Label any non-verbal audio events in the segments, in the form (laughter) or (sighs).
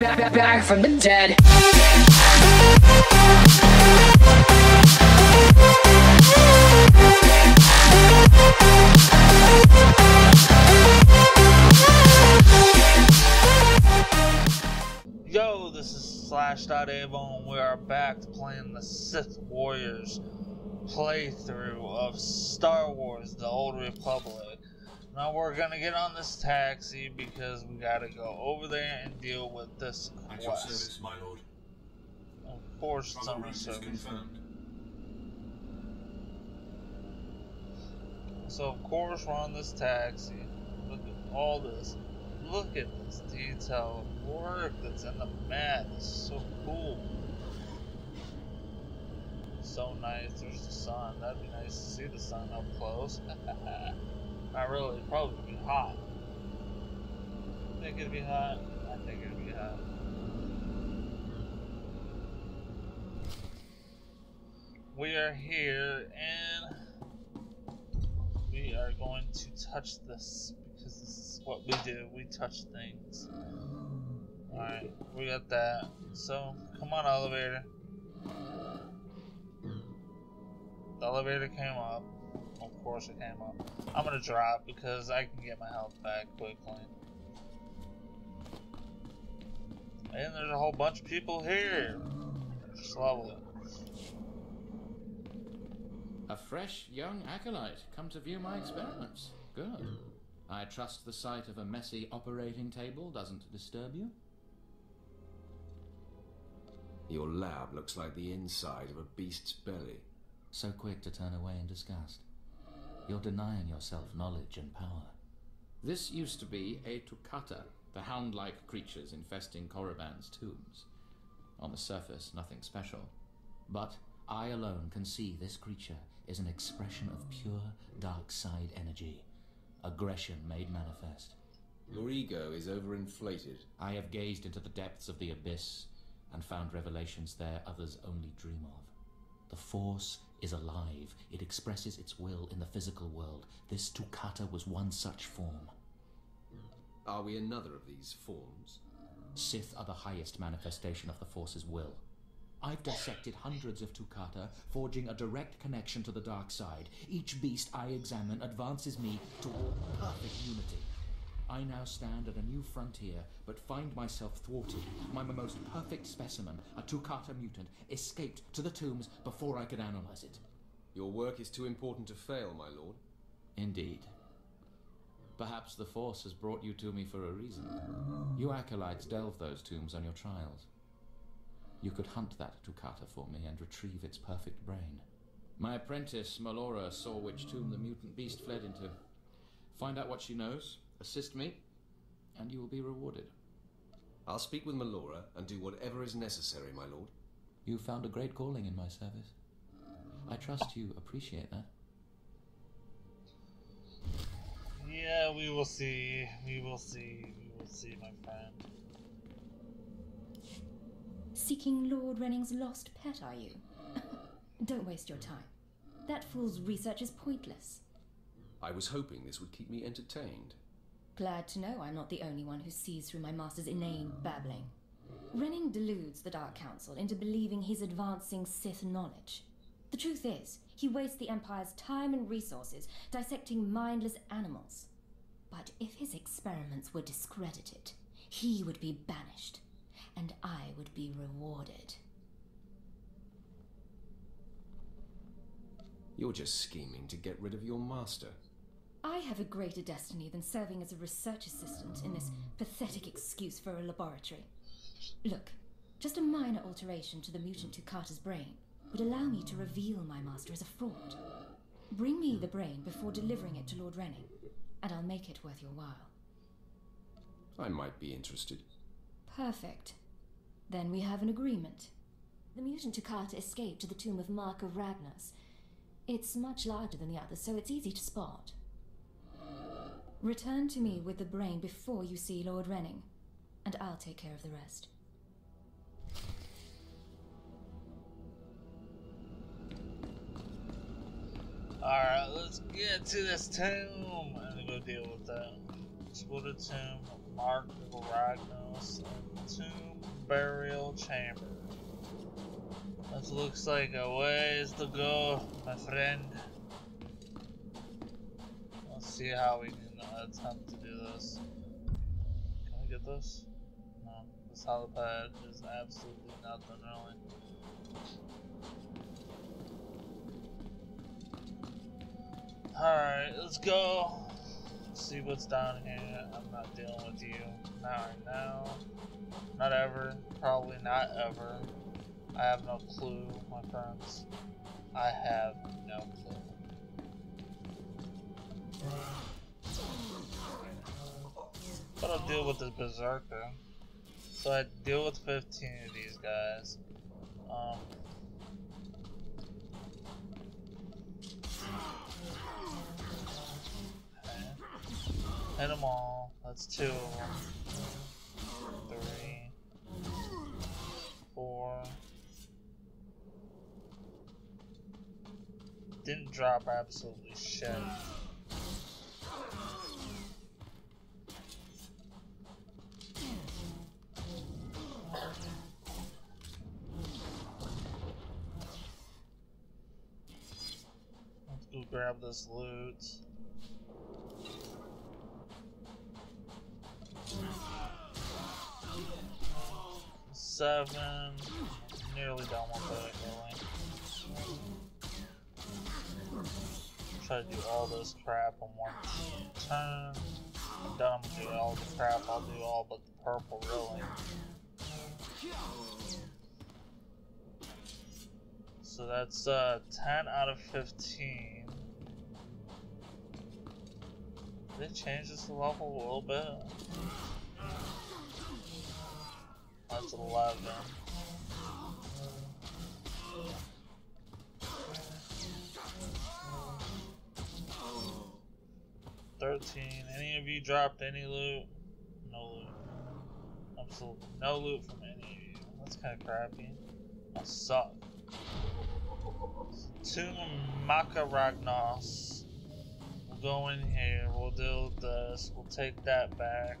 back, back from the dead. Yo, this is Slash.avo and we are back playing the Sith Warriors playthrough of Star Wars The Old Republic. Now we're gonna get on this taxi because we gotta go over there and deal with this At your quest. service, my lord. Of course, it's Travel on route the is service. confirmed. So of course we're on this taxi. Look at all this. Look at this detail work that's in the mat. It's so cool. So nice. There's the sun. That'd be nice to see the sun up close. (laughs) Not really. It'd probably be hot. I Think it'd be hot? I think it'd be hot. We are here and we are going to touch this because this is what we do. We touch things. Alright, we got that. So, come on, elevator. The elevator came up. Of course, it came up. I'm gonna drop because I can get my health back quickly. And there's a whole bunch of people here. Just lovely. A fresh young acolyte come to view my experiments. Good. I trust the sight of a messy operating table doesn't disturb you? Your lab looks like the inside of a beast's belly. So quick to turn away in disgust. You're denying yourself knowledge and power. This used to be a Tukata, the hound like creatures infesting Korriban's tombs. On the surface, nothing special. But I alone can see this creature is an expression of pure dark side energy, aggression made manifest. Your ego is overinflated. I have gazed into the depths of the abyss and found revelations there others only dream of. The Force is alive. It expresses its will in the physical world. This Tukata was one such form. Are we another of these forms? Sith are the highest manifestation of the Force's will. I've dissected hundreds of Tukata, forging a direct connection to the dark side. Each beast I examine advances me toward perfect unity. I now stand at a new frontier, but find myself thwarted. My most perfect specimen, a Tukata mutant, escaped to the tombs before I could analyze it. Your work is too important to fail, my lord. Indeed. Perhaps the Force has brought you to me for a reason. You acolytes delve those tombs on your trials. You could hunt that Tukata for me and retrieve its perfect brain. My apprentice, Melora, saw which tomb the mutant beast fled into. Find out what she knows, assist me, and you will be rewarded. I'll speak with Melora and do whatever is necessary, my lord. You've found a great calling in my service. I trust you appreciate that. Yeah, we will see. We will see. We will see, my friend. Seeking Lord Renning's lost pet, are you? (laughs) Don't waste your time. That fool's research is pointless. I was hoping this would keep me entertained. Glad to know I'm not the only one who sees through my master's inane babbling. Renning deludes the Dark Council into believing he's advancing Sith knowledge. The truth is, he wastes the Empire's time and resources dissecting mindless animals. But if his experiments were discredited, he would be banished, and I would be rewarded. You're just scheming to get rid of your master. I have a greater destiny than serving as a research assistant in this pathetic excuse for a laboratory. Look, just a minor alteration to the mutant Tukata's brain would allow me to reveal my master as a fraud. Bring me the brain before delivering it to Lord Renning, and I'll make it worth your while. I might be interested. Perfect. Then we have an agreement. The mutant Tukata escaped to the tomb of Marka Ragnos. It's much larger than the others, so it's easy to spot. Return to me with the brain before you see Lord Renning, and I'll take care of the rest. Alright, let's get to this tomb and go deal with that. Exploded tomb, Mark of Aragnos, and tomb burial chamber. This looks like a ways to go, my friend. Let's see how we can uh, attempt to do this. Can we get this? No, this helipad is absolutely nothing really. Alright, let's go. Let's See what's down here. I'm not dealing with you. Not right now. Not ever. Probably not ever. I have no clue, my friends. I have no clue. Deal with this berserker. So I deal with 15 of these guys. Um, Hit them all. That's two of them. Three. Four. Didn't drop absolutely shit. Grab this loot. Seven. Nearly done with it, really. Try to do all this crap in one turn. I'm done with doing all the crap, I'll do all but the purple, really. So that's uh, 10 out of 15. Did changes the level a little bit? That's 11. Thirteen. Any of you dropped any loot? No loot. Absolutely no loot from any of you. That's kind of crappy. I suck. Tomb of Marka Ragnos. Go in here. We'll do this. We'll take that back.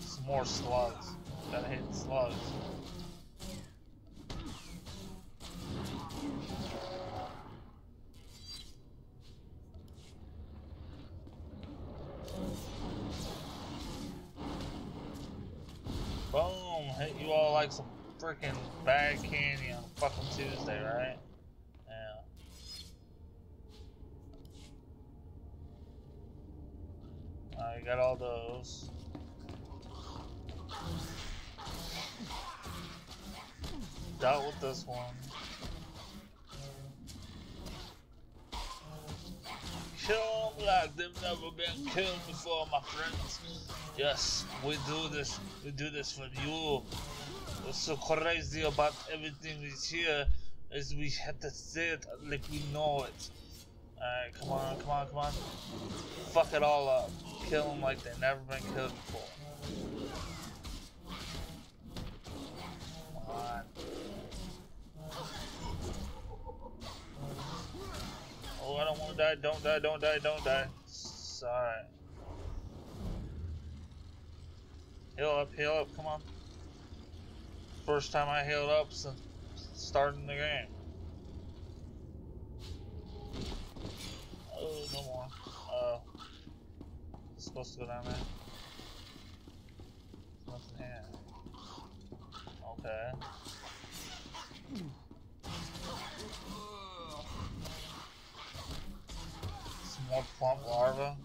Some more slugs. Gotta hit slugs. I got all those. Dealt with this one. Kill 'em like they've never been killed before, my friends. Yes, we do this. We do this for you. What's so crazy about everything is here is we had to say it like we know it. Alright, come on, come on, come on. Fuck it all up. Kill them like they've never been killed before. Oh, I don't want to die. Don't die, don't die, don't die. Alright. Heal up, heal up, come on. First time I healed up since starting the game. Oh, no more. Oh. It's supposed to go down there. There's nothing here. Okay. Some more plump larva.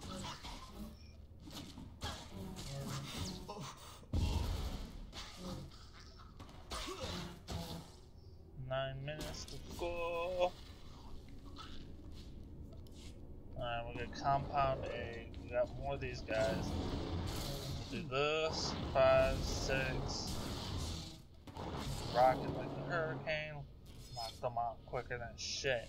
Nine minutes to go. Alright, we're gonna compound egg. We got more of these guys. Do this. Five, six. Rocket like a hurricane. Knock them out quicker than shit.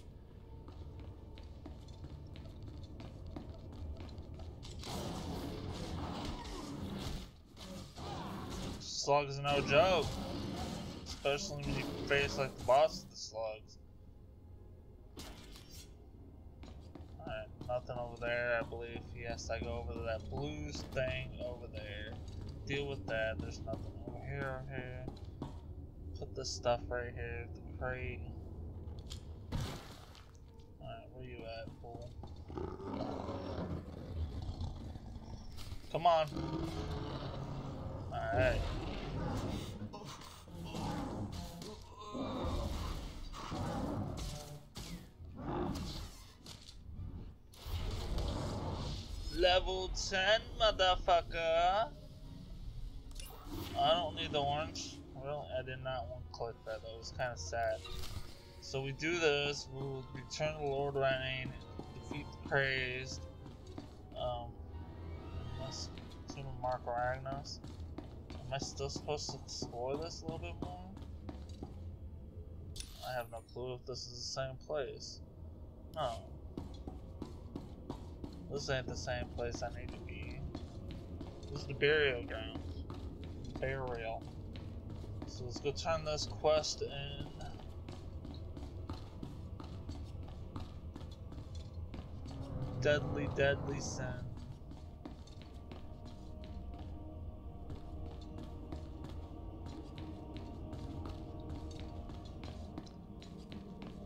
Slugs are no joke. Especially when you face like the boss of the slugs. Nothing over there, I believe. Yes, I go over to that blues thing over there. Deal with that. There's nothing over here. Here. Put this stuff right here. The crate. Alright, where you at, fool? Come on. Alright. Level 10, motherfucker. I don't need the orange. Well, I did not want to click that. That was kind of sad. So we do this. We'll return to Lord Renning, defeat the crazed. Um, let's assume Marka Ragnos. Am I still supposed to explore this a little bit more? I have no clue if this is the same place. No. This ain't the same place I need to be. This is the burial ground. Burial. So let's go turn this quest in. Deadly, deadly sin.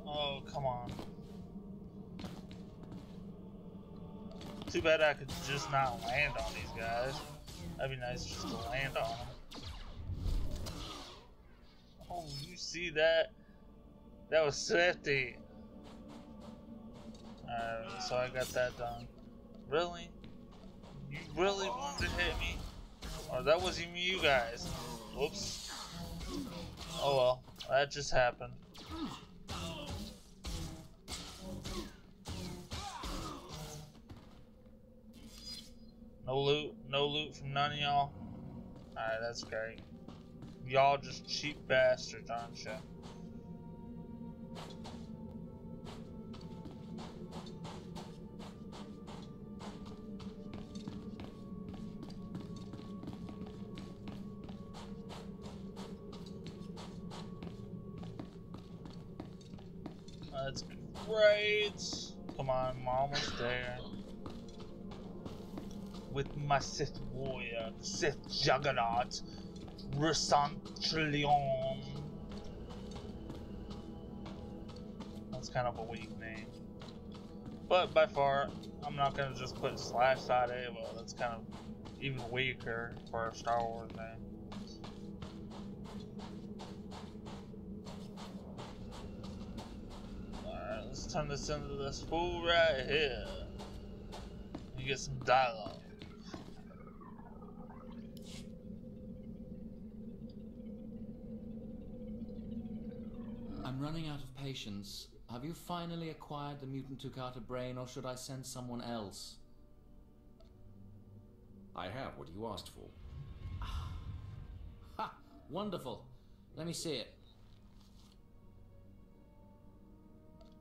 Oh, come on. Too bad I could just not land on these guys. That'd be nice just to land on them. Oh, you see that? That was safety. Alright, so I got that done. Really? You really wanted to hit me? Or that was even you guys. Whoops. Oh well, that just happened. No loot, no loot from none of y'all. Alright, that's great. Y'all just cheap bastards, aren't you? That's great. Come on, I'm almost there. With my Sith warrior, the Sith Juggernaut, Rycent Trileon. That's kind of a weak name. But by far, I'm not gonna just put slash side Well, That's kind of even weaker for a Star Wars name. Alright, let's turn this into this fool right here. You get some dialogue. Running out of patience. Have you finally acquired the mutant Tukata brain, or should I send someone else? I have what you asked for. (sighs) Ha! Wonderful. Let me see it.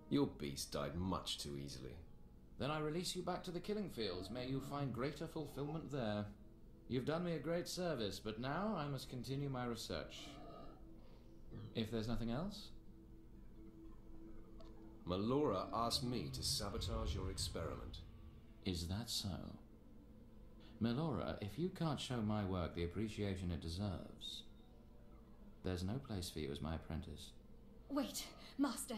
Your beast died much too easily. Then I release you back to the killing fields. May you find greater fulfillment there. You've done me a great service, but now I must continue my research. If there's nothing else? Melora asked me to sabotage your experiment. Is that so? Melora, if you can't show my work the appreciation it deserves, there's no place for you as my apprentice. Wait, Master.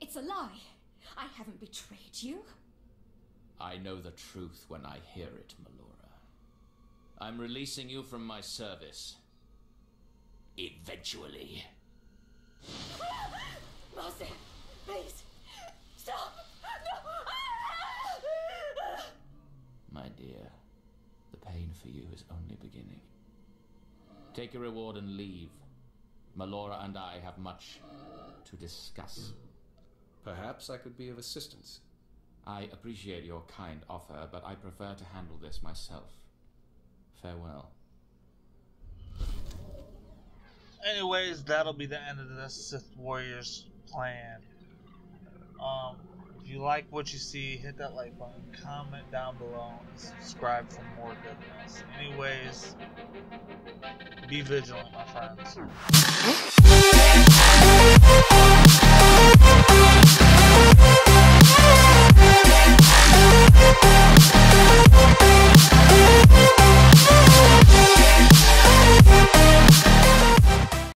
It's a lie. I haven't betrayed you. I know the truth when I hear it, Melora. I'm releasing you from my service. Eventually. (gasps) Master, please. Stop. No. My dear, the pain for you is only beginning. Take your reward and leave. Melora and I have much to discuss. Perhaps I could be of assistance. I appreciate your kind offer, but I prefer to handle this myself. Farewell. Anyways, that'll be the end of the Sith Warriors plan. Um, if you like what you see, hit that like button, comment down below, and subscribe for more goodness. Anyways, be vigilant, my friends.